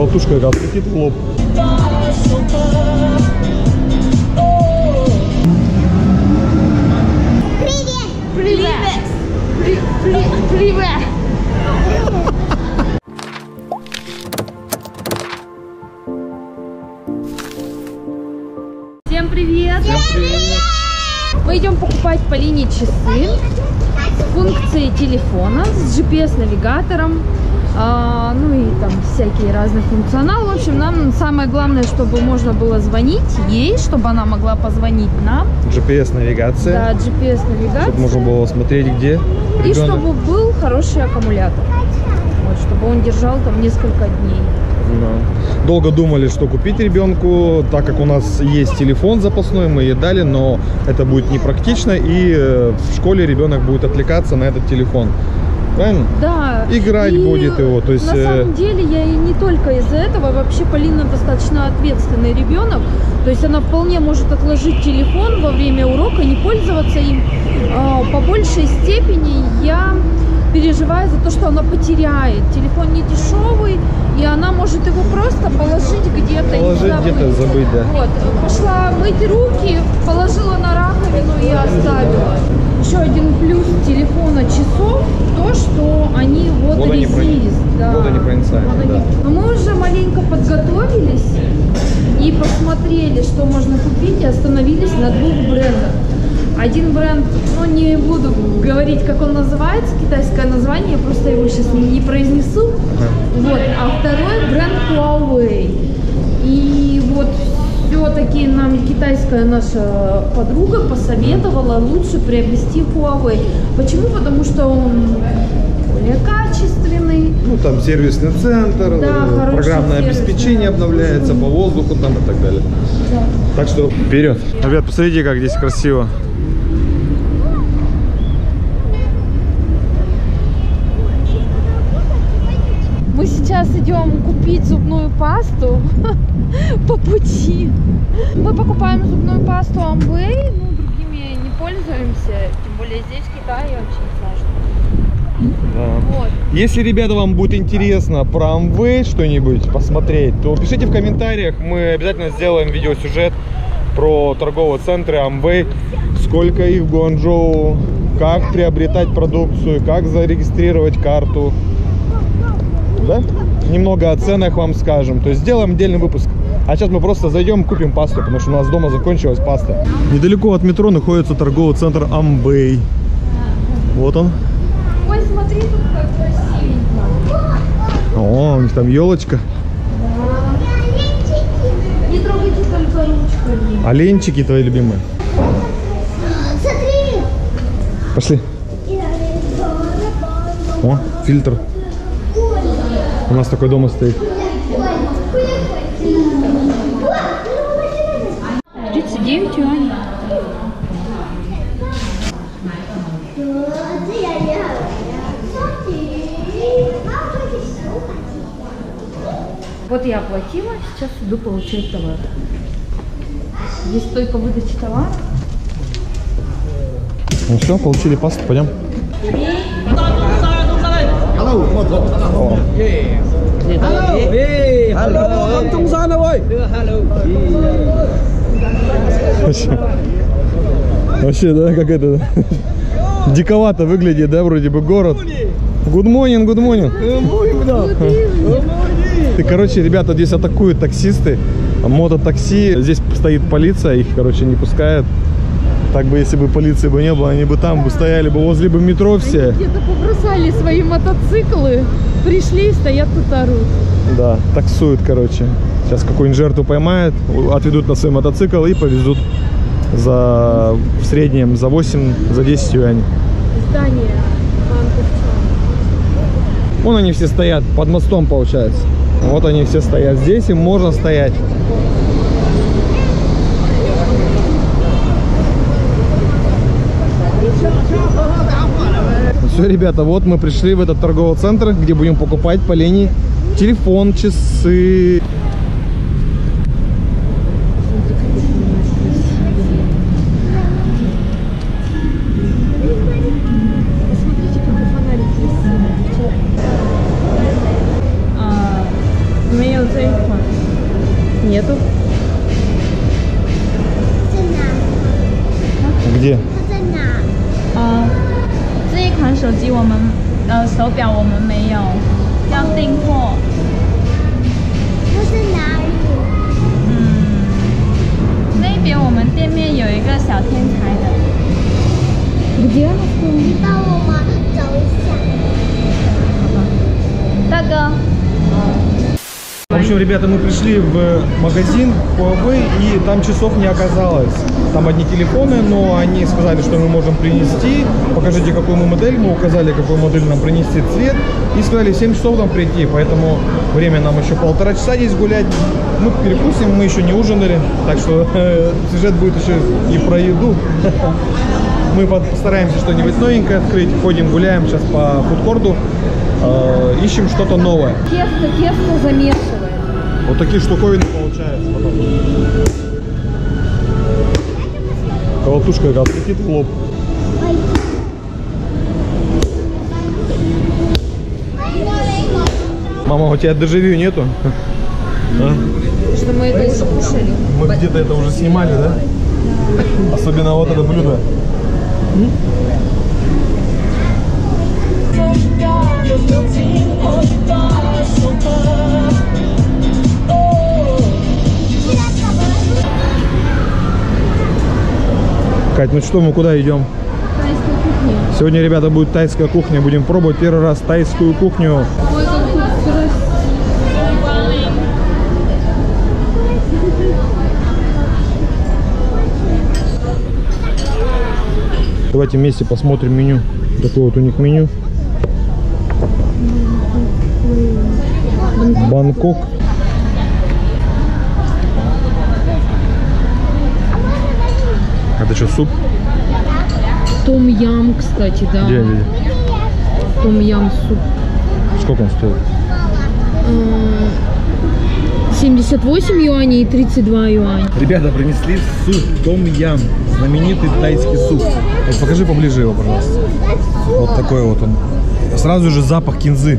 Колотушка как летит в лоб. Привет! Привет! Привет! Всем привет! Мы идем покупать по линии часы с функцией телефона, с GPS-навигатором, а, ну и там всякие разные функционал. В общем, нам самое главное, чтобы можно было звонить ей, чтобы она могла позвонить нам. GPS-навигация. Да, GPS-навигация. Чтобы можно было смотреть, где И ребенок. чтобы был хороший аккумулятор. Вот, чтобы он держал там несколько дней. Да. Долго думали, что купить ребенку, так как у нас есть телефон запасной, мы ей дали, но это будет непрактично, и э, в школе ребенок будет отвлекаться на этот телефон. Правильно? Да. Играть и будет его, то есть, На э, самом деле я и не только из-за этого. Вообще Полина достаточно ответственный ребенок. То есть она вполне может отложить телефон во время урока, не пользоваться им. А, По большей степени я переживаю за то, что она потеряет. Телефон не дешевый, и она может его просто положить где-то и Положить где-то, забыть, да. Вот, пошла мыть руки, положила на раковину и оставила. Еще один плюс телефона часов, то, что они водорезист. Да. водонепроницаемые, да. Но мы уже маленько подготовились и посмотрели, что можно купить, и остановились на двух брендах. Один бренд, ну не буду говорить, как он называется, китайское название, я просто его сейчас не произнесу. Вот, а второй бренд Huawei. И вот все-таки нам китайская наша подруга посоветовала лучше приобрести Huawei. Почему? Потому что он более качественный. Ну, там сервисный центр, Да, э, программное сервис, обеспечение да. обновляется по воздуху там и так далее. Так что вперед. Ребят, посмотрите, как здесь красиво. Мы сейчас идем купить зубную пасту по пути. Мы покупаем зубную пасту Amway, ну другими не пользуемся, тем более здесь в Китае очень знаю, что. Да. Вот. Если, ребята, вам будет интересно про Amway что-нибудь посмотреть, то пишите в комментариях. Мы обязательно сделаем видеосюжет про торговые центры Amway, сколько их в Гуанчжоу, как приобретать продукцию, как зарегистрировать карту. Да? Немного о ценах вам скажем. То есть сделаем отдельный выпуск. А сейчас мы просто зайдем, купим пасту, потому что у нас дома закончилась паста. Недалеко от метро находится торговый центр Amway. Вот он. Ой, смотри, тут как красивенько. О, у них там елочка. Не трогайте только ручками. Оленчики твои любимые. Смотри! Пошли. О, фильтр. У нас такой дома стоит. 39 юаней. Вот я оплатила, сейчас иду получать товар. Есть стойка выдачи товара. Ну все, получили пасту, пойдем. О, Hello, ông Trung Sơn ơi? вообще, да, как это, диковато выглядит, да, вроде бы город. Good morning, good morning. И, короче, ребята здесь атакуют таксисты, мототакси. Здесь стоит полиция, их, короче, не пускают. Так бы, если бы полиции бы не было, они бы там бы стояли бы возле бы метро все. Где-то побросали свои мотоциклы, пришли и стоят тут орут. Да, таксуют, короче. Сейчас какую-нибудь жертву поймают, отведут на свой мотоцикл и повезут за в среднем за 8, за 10 юаней. Здание Вон они все стоят под мостом, получается. Вот они все стоят здесь, им можно стоять. Все, ребята, вот мы пришли в этот торговый центр, где будем покупать по линии телефон, часы. Общем, ребята, мы пришли в магазин Huawei, и там часов не оказалось. Там одни телефоны, но они сказали, что мы можем принести. Покажите, какую мы модель. Мы указали, какую модель нам принести, цвет. И сказали, 7 часов нам прийти. Поэтому время нам еще полтора часа здесь гулять. Мы перекусим, мы еще не ужинали. Так что э, сюжет будет еще и про еду. Мы постараемся что-нибудь новенькое открыть. Ходим, гуляем сейчас по фудкорту. э, ищем что-то новое. тесто, тесто замешивает. Вот такие штуковины получаются потом. Колотушка отлетит в лоб. Мама, у тебя дежавю нету? А? Что мы это уже кушали. Мы где-то это уже снимали, да? Особенно вот это блюдо. Кать, ну что, мы куда идем? Тайская кухня. Сегодня, ребята, будет тайская кухня. Будем пробовать первый раз тайскую кухню. Ой. Давайте вместе посмотрим меню. Такое вот у них меню. Бангкок. Это что, суп? Том-ям, кстати, да. Где, где? Том-ям суп. Сколько он стоит? М, 78 юаней и 32 юаня. Ребята принесли суп Том Ям. Знаменитый тайский суп. Вот покажи поближе его, пожалуйста. Вот такой вот он. Сразу же запах кинзы.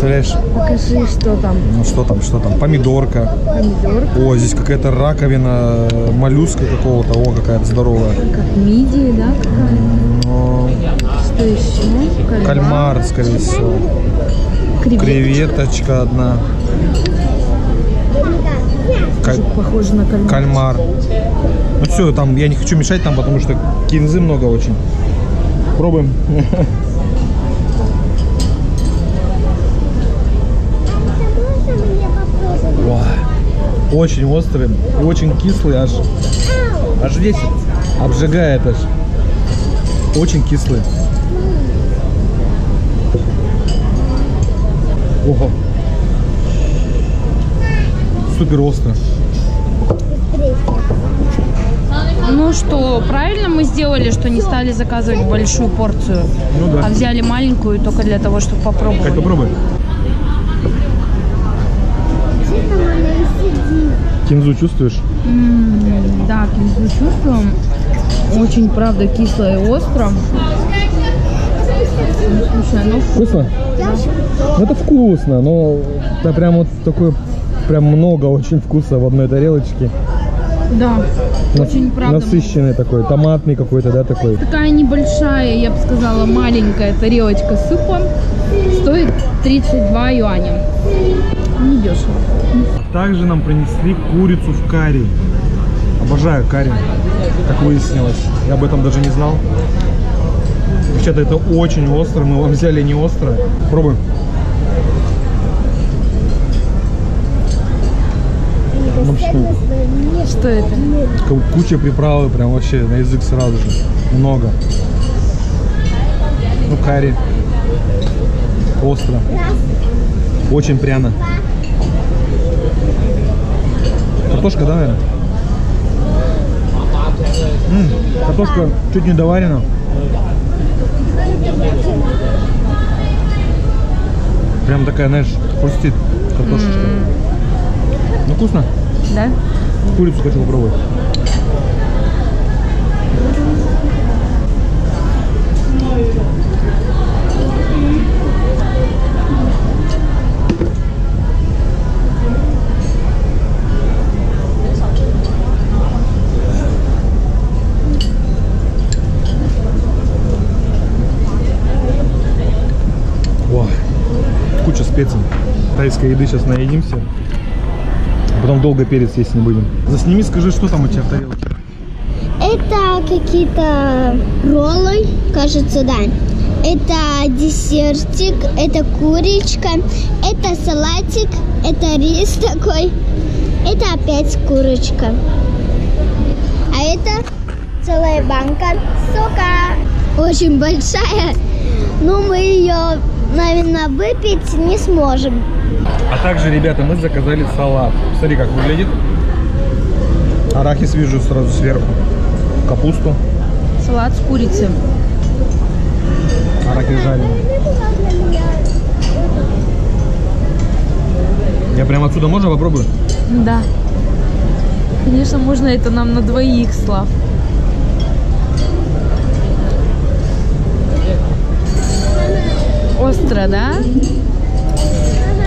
Представляешь? Покажи, что там. Ну что там, что там? Помидорка. Помидор, О, здесь какая-то раковина э, моллюска какого-то. О, какая-то здоровая. как мидии, да, какая? О, Что еще? кальмар, скорее всего. Креветочка. Креветочка одна. Ка- Похоже на кальмар. кальмар. Ну все, там я не хочу мешать там, потому что кинзы много очень. Пробуем. Можно мне попробовать? Ой, Очень острый, очень кислый, аж, аж весь обжигает аж. Очень кислый. Ого. Супер остро. Ну что, правильно мы сделали, что не стали заказывать большую порцию, Ну да. а взяли маленькую только для того, чтобы попробовать. попробуй. Кинзу чувствуешь? М, Да, кинзу чувствуем. Очень, правда, кисло и остро. Ну, Слушай, Вкусно? Ну, это вкусно, но это прям вот такое, прям много очень вкуса в одной тарелочке. Да, На- очень, правда. Насыщенный такой, томатный какой-то, да, такой. Такая небольшая, я бы сказала, маленькая тарелочка супа стоит 32 юаня. Не дешево. Также нам принесли курицу в карри. Обожаю карри, как выяснилось. Я об этом даже не знал. Девчата, это очень остро. Мы вам взяли не остро. Пробуем. Вообще, Что это? ку- куча приправы, прям вообще на язык сразу же. Много. Ну, карри. Остро. Очень пряно. Картошка, да, наверное? М, картошка чуть не доварена. Прям такая, знаешь, хрустит картошечка. Ну, вкусно. Да? Курицу хочу попробовать. Специй. Тайской еды сейчас наедимся. Потом долго перец есть не будем. Засними, скажи, что там у тебя в тарелке. Это какие-то роллы, кажется, да. Это десертик, это курочка, это салатик, это рис такой, это опять курочка. А это целая банка сока. Очень большая, но мы ее, наверное, выпить не сможем. А также, ребята, мы заказали салат. Смотри, как выглядит. Арахис вижу сразу сверху. Капусту. Салат с курицей. Арахис жареный. Я прям отсюда можно попробую? Да. Конечно, можно это нам на двоих, Слав. Остро, да?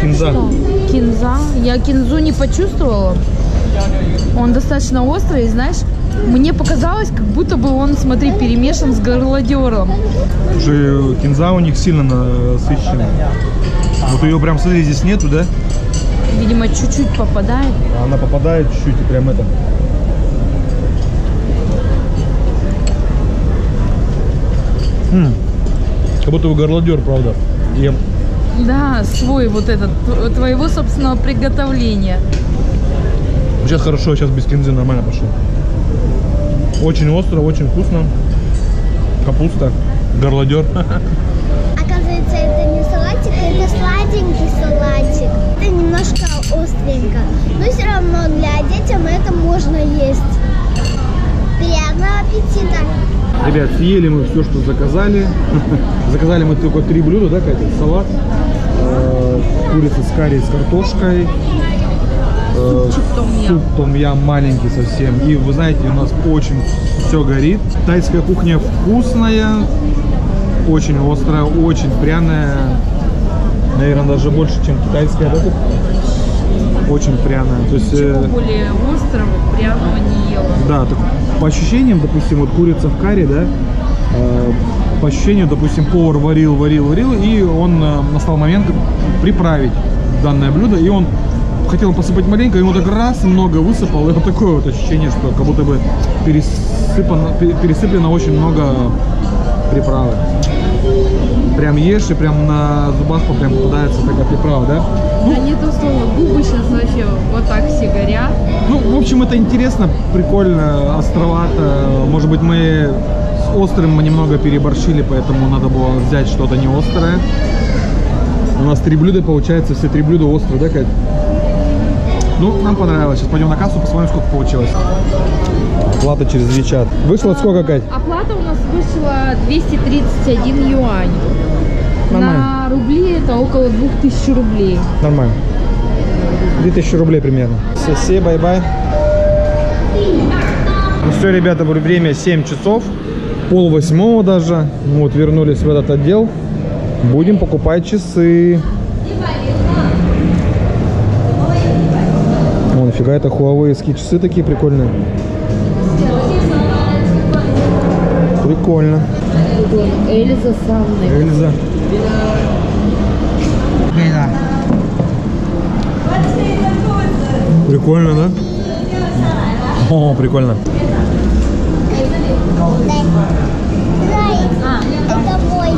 Кинза. Кинза. Я кинзу не почувствовала. Он достаточно острый, знаешь, мне показалось, как будто бы он, смотри, перемешан с горлодером. Уже кинза у них сильно насыщенная. Вот ее прям, смотри, здесь нету, да? Видимо, чуть-чуть попадает. Она попадает чуть-чуть и прям это. М, Как будто бы горлодер, правда. Ем. Да, свой вот этот, твоего собственного приготовления. Сейчас хорошо, сейчас без кинзы нормально пошло. Очень остро, очень вкусно. Капуста, горлодер. Оказывается, это не салатик, это сладенький салатик. Это немножко остренько. Но все равно для детям это можно есть. Приятного аппетита! Ребят, съели мы все, что заказали. Заказали мы только три блюда, да, Катя? Салат, э, курица с карри с картошкой, э, Суп том-ям. маленький совсем. И вы знаете, у нас очень все горит. Тайская кухня вкусная, очень острая, очень пряная. Наверное, даже больше, чем китайская, да? Очень пряная. То есть, э, Более острого, пряного не ела. да, так, по ощущениям, допустим, вот курица в карри, да, э, по ощущению, допустим, повар варил, варил, варил, и он э, настал момент приправить данное блюдо, и он хотел посыпать маленько, он так раз много высыпал, и вот такое вот ощущение, что как будто бы пересыпано, пе- пересыплено очень много приправы. Прям ешь, и прям на зубах прям попадается такая приправа, да? Да не то слово, губы сейчас вообще вот так все горят. Ну, в общем, это интересно, прикольно, островато. Может быть, мы с острым мы немного переборщили, поэтому надо было взять что-то не острое. У нас три блюда, получается, все три блюда острые, да, Кать? Ну, нам понравилось. Сейчас пойдем на кассу, посмотрим, сколько получилось. Плата через Вичат. Вышло сколько, Кать? Оплата у нас вышла 231 юань. Нормально. На рубли это около 2000 рублей. Нормально. 2000 рублей примерно. Все, все, bye-bye. Ну все, ребята, время 7 часов, пол восьмого даже. Вот вернулись в этот отдел. Будем покупать часы. О, нафига это Huawei часы такие прикольные. Прикольно. Эльза с Анной. Эльза. Прикольно, да? О, прикольно. Дай, это мой.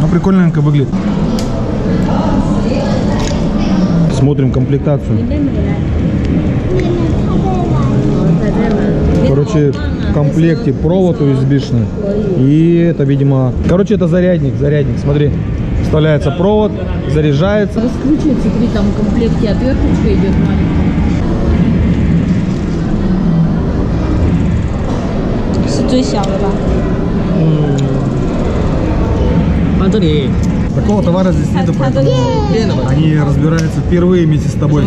Ну, прикольненько выглядит. Смотрим комплектацию. Короче, в комплекте провод USB-шный. И это, видимо... Короче, это зарядник, зарядник. Смотри, вставляется провод, заряжается. Раскручивает, смотри, там в комплекте отверточка идет маленькая. Такого товара здесь нету, поэтому они разбираются впервые вместе с тобой.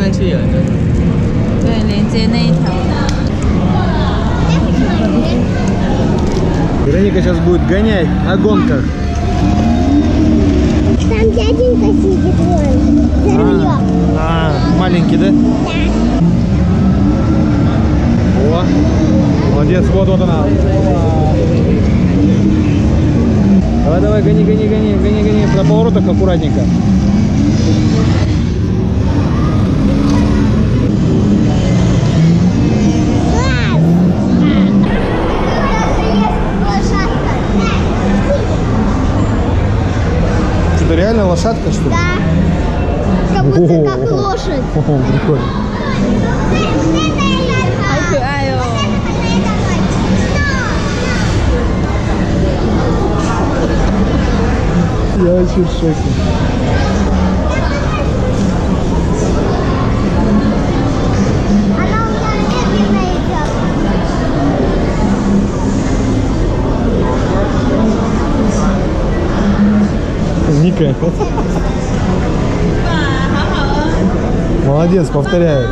对，连接那一条。 Вероника сейчас будет гонять на гонках. Там дяденька сидит вон, за рулем. А, маленький, да? О, молодец, вот, вот она. давай, гони, гони, гони, гони, гони. На поворотах аккуратненько. Реально лошадка, что ли? Да. Как будто как О-о-о. лошадь. О, прикольно. Я вообще в шоке. Молодец, повторяю.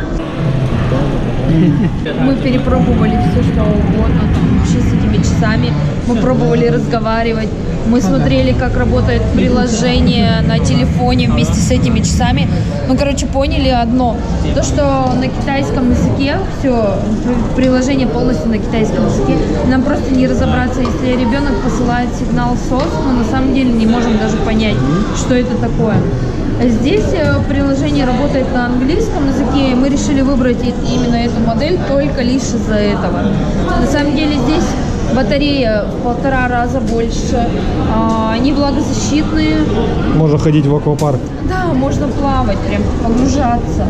Мы перепробовали все, что угодно, там, с этими часами. Мы пробовали разговаривать. Мы смотрели, как работает приложение на телефоне вместе с этими часами. Мы, короче, поняли одно. То, что на китайском языке все, приложение полностью на китайском языке. Нам просто не разобраться, если ребенок посылает сигнал СОС, мы на самом деле не можем даже понять, что это такое. Здесь э, приложение работает на английском языке, и мы решили выбрать именно эту модель только лишь из-за этого. На самом деле здесь батарея в полтора раза больше, а, они влагозащитные, Можно ходить в аквапарк. да, можно плавать, прям погружаться,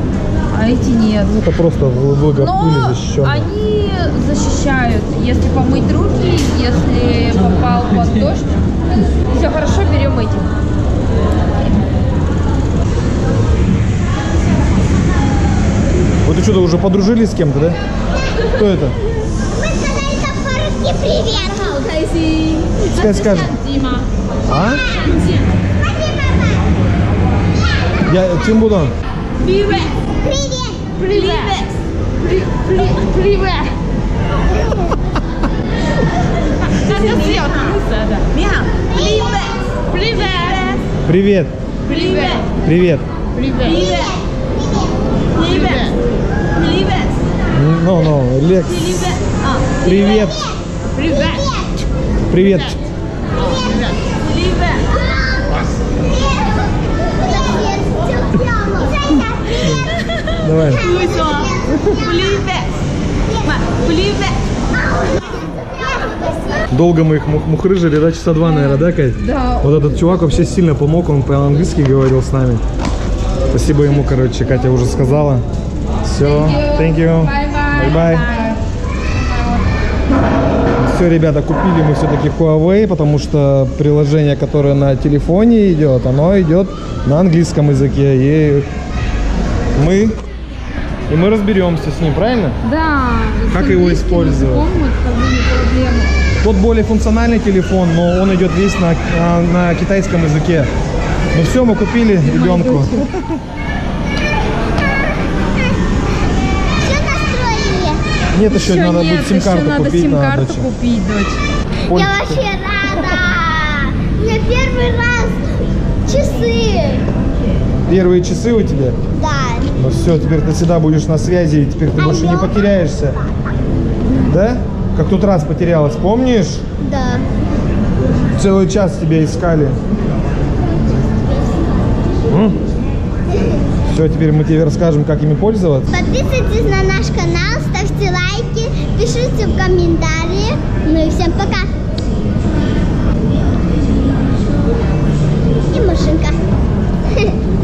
а эти нет. Это просто влагопыли Но защищенные. они защищают, если помыть руки, если попал под дождь. Все хорошо, берем эти. Вот ты что-то уже подружились с кем-то, да? Кто это? Мы сказали так по-русски привет. Пускай скажет. А? Я Тим Будан. Привет. Привет. Привет. Ну, ну, Лекс. Привет. Привет. Давай. Долго мы их мух- мухрыжили, да, часа два, наверное, да, Кать? Да. Вот этот чувак вообще сильно помог, он по-английски говорил с нами. Спасибо ему, короче, Катя уже сказала. Все, thank you. Bye-bye. Все, ребята, купили мы все-таки Huawei, потому что приложение, которое на телефоне идет, оно идет на английском языке. И мы, и мы разберемся с ним, правильно? Да. Как его использовать? Тот более функциональный телефон, но он идет весь на, на, на китайском языке. Ну все, мы купили ребенку. Все настроили. Нет, еще, Еще надо нет, будет сим-карту купить. сим-карту надо, купить, дочь. Я вообще рада. У меня первый раз часы. Первые часы у тебя? Да. Ну все, теперь ты всегда будешь на связи, и теперь ты больше не потеряешься. Да? Как тот раз потерялась, помнишь? Да. Целый час тебя искали. Все, теперь мы тебе расскажем, как ими пользоваться. Подписывайтесь на наш канал, пишите в комментарии. Ну и всем пока. И машинка.